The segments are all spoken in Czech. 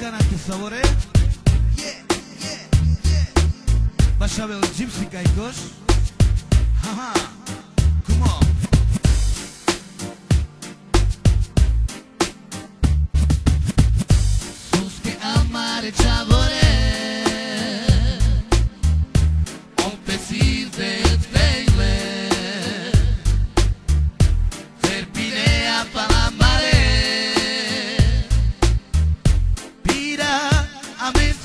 Afganate Savore. Yeah, yeah, yeah Vaša veo Gypsy Kajkoš Ha, a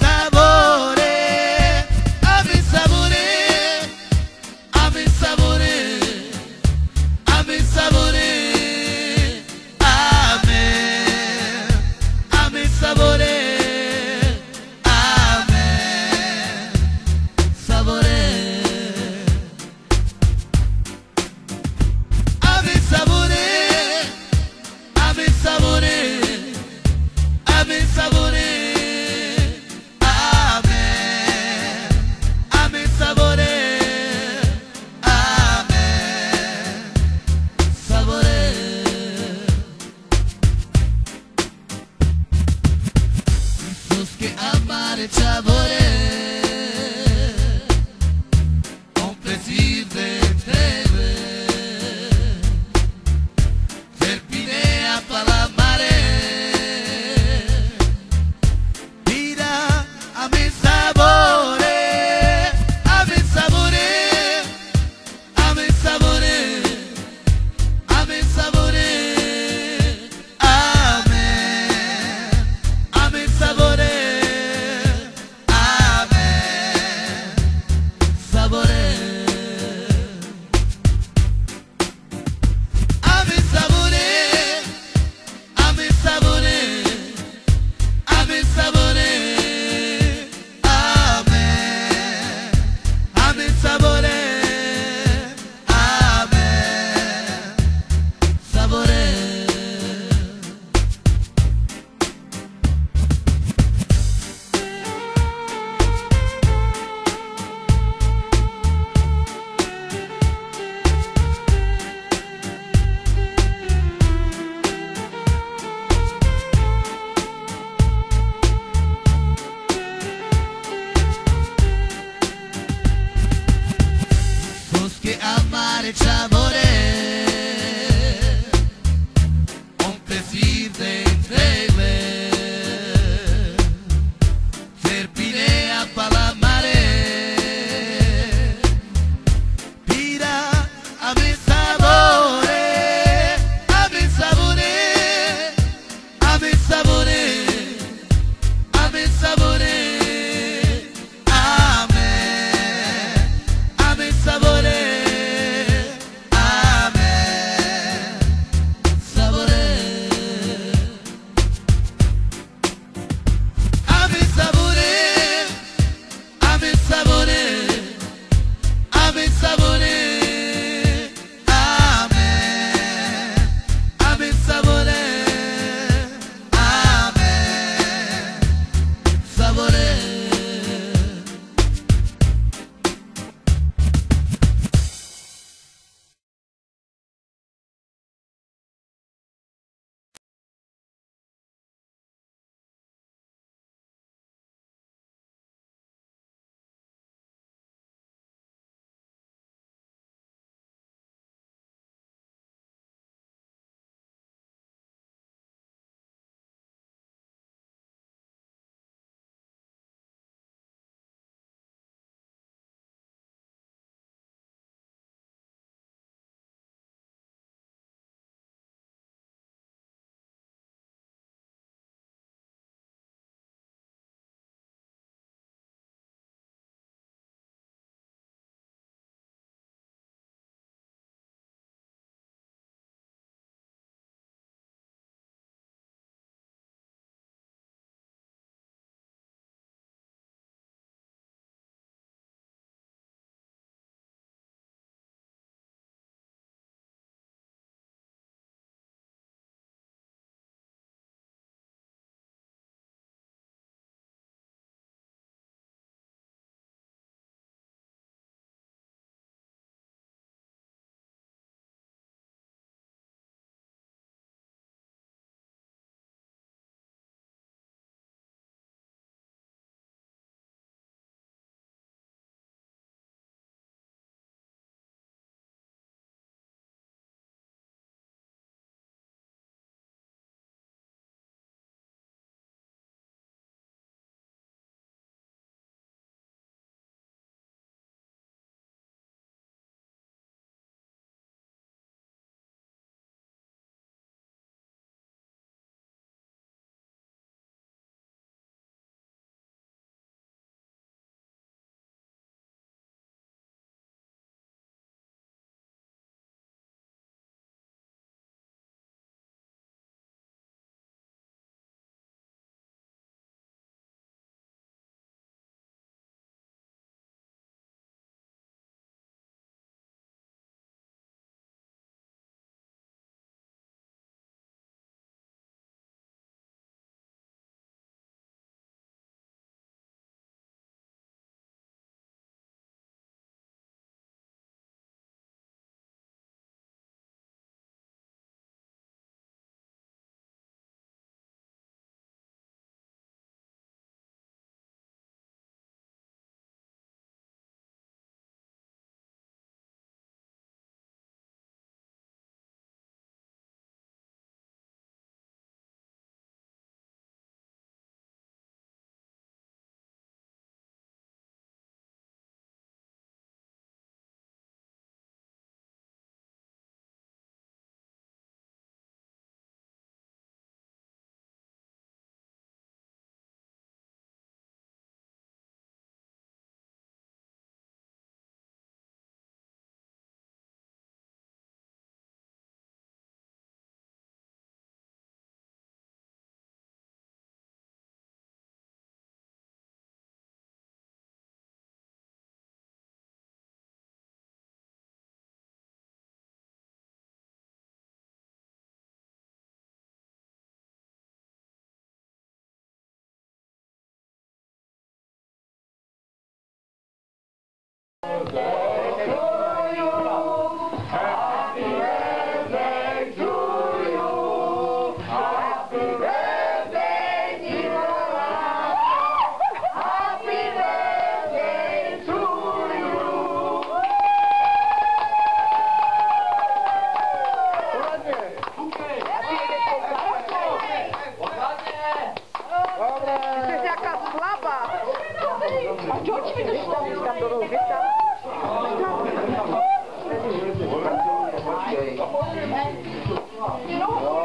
budou děta.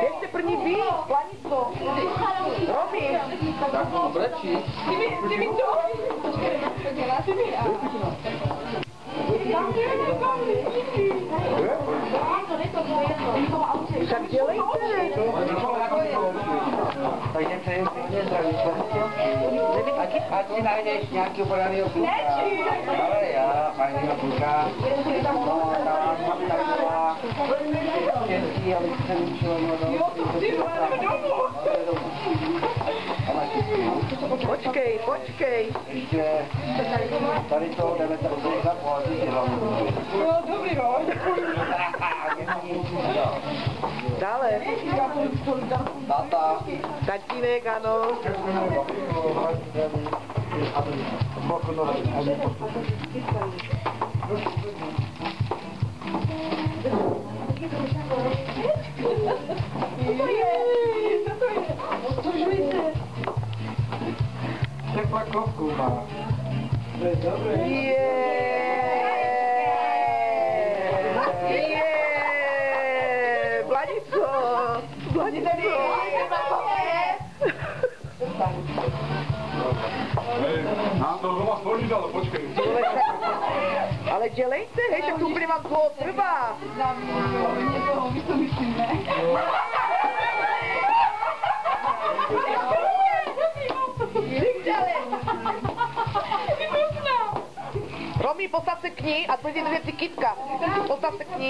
Ještě první vy, planico. Robi. Tak mám brečí. Ty mi, ty mi to. Ty mi, tak dělejte. Tak jdem přeji, že Ať si najdeš nějakého podaného kluka. Ale já, fajného kluka. No, tam mám taková štěstí, aby se vyučilo no, Jo, ty, domů. Počkej, počkej. Ještě tady to jdeme tady za dělat. Jo, dobrý, no. Dále. Tata. Tatínek, ano. Tak pakovku má. Je. Je. Planico. Nám to doma spočítalo, počkej. Ale dělejte, hej, tak to úplně vám dlouho trvá. Romy, postav se k ní a tvrdí dvě ty kytka. Postav se k ní.